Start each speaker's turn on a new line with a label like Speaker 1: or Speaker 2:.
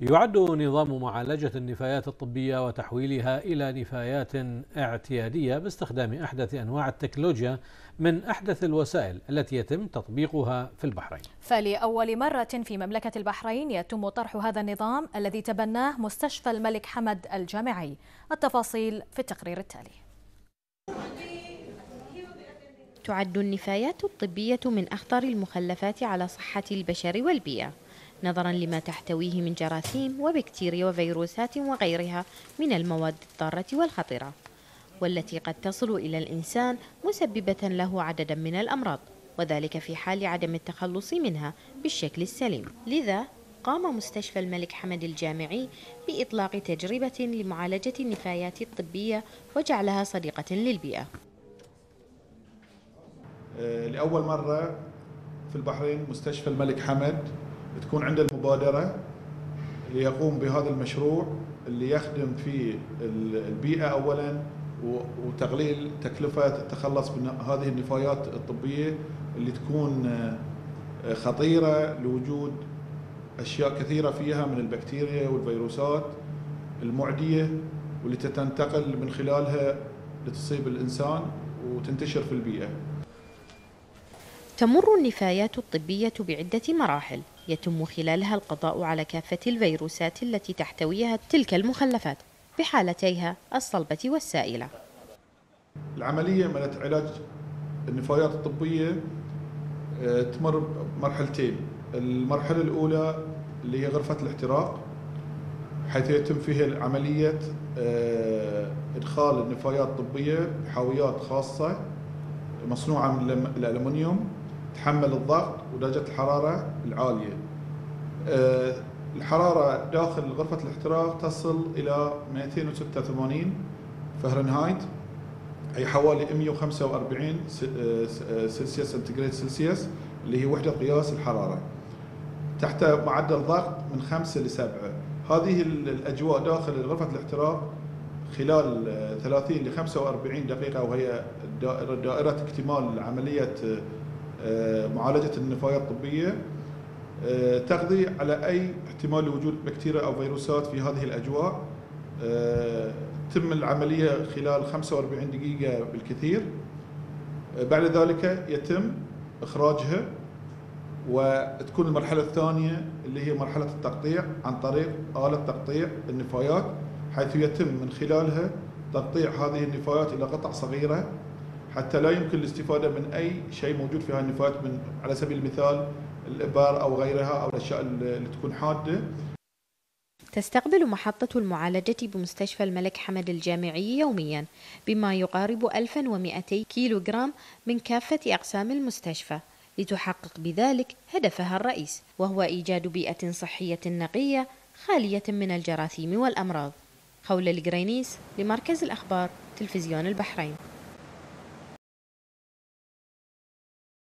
Speaker 1: يعد نظام معالجة النفايات الطبية وتحويلها إلى نفايات اعتيادية باستخدام أحدث أنواع التكنولوجيا من أحدث الوسائل التي يتم تطبيقها في البحرين.
Speaker 2: فلأول مرة في مملكة البحرين يتم طرح هذا النظام الذي تبناه مستشفى الملك حمد الجامعي. التفاصيل في التقرير التالي.
Speaker 3: تعد النفايات الطبية من أخطر المخلفات على صحة البشر والبيئة. نظرا لما تحتويه من جراثيم وبكتيريا وفيروسات وغيرها من المواد الضارة والخطرة والتي قد تصل إلى الإنسان مسببة له عددا من الأمراض وذلك في حال عدم التخلص منها بالشكل السليم. لذا قام مستشفى الملك حمد الجامعي بإطلاق تجربة لمعالجة النفايات الطبية وجعلها صديقة للبيئة.
Speaker 4: آه، لأول مرة في البحرين مستشفى الملك حمد تكون عنده المبادرة اللي يقوم بهذا المشروع اللي يخدم في البيئة أولا وتقليل تكلفة التخلص من هذه النفايات الطبية اللي تكون آه، خطيرة لوجود أشياء كثيرة فيها من البكتيريا والفيروسات المعدية واللي تنتقل من خلالها لتصيب الإنسان وتنتشر في البيئة.
Speaker 3: تمر النفايات الطبية بعدة مراحل. يتم خلالها القضاء على كافة الفيروسات التي تحتويها تلك المخلفات بحالتيها الصلبة والسائلة.
Speaker 4: العملية مالت علاج النفايات الطبية آه، تمر بمرحلتين. المرحلة الأولى اللي هي غرفة الاحتراق حيث يتم فيها عملية آه، إدخال النفايات الطبية بحاويات خاصة مصنوعة من الألمنيوم تحمل الضغط ودرجة الحرارة العالية. آه، الحرارة داخل غرفة الاحتراق تصل إلى 286 فهرنهايت أي حوالي 145 سلسيوس سنتيغريد سلسيوس اللي هي وحدة قياس الحرارة. تحت معدل ضغط من 5 ل 7 هذه الأجواء داخل غرفة الاحتراق خلال 30 ل 45 دقيقة وهي دائرة اكتمال عملية آه، معالجة النفايات الطبية آه، تقضي على أي احتمال لوجود بكتيريا أو فيروسات في هذه الأجواء. آه، تم العملية خلال 45 دقيقة بالكثير. بعد ذلك يتم إخراجها وتكون المرحلة الثانية اللي هي مرحلة التقطيع عن طريق آلة تقطيع النفايات حيث يتم من خلالها تقطيع هذه النفايات إلى قطع صغيرة حتى لا يمكن الاستفادة من أي شيء موجود في هذه النفايات من على سبيل المثال الإبر أو غيرها أو الأشياء اللي تكون حادة.
Speaker 3: تستقبل محطة المعالجة بمستشفى الملك حمد الجامعي يوميا بما يقارب 1200 كيلوغرام من كافة أقسام المستشفى لتحقق بذلك هدفها الرئيس وهو إيجاد بيئة صحية نقية خالية من الجراثيم والأمراض. خول الجرينيس لمركز الأخبار تلفزيون البحرين.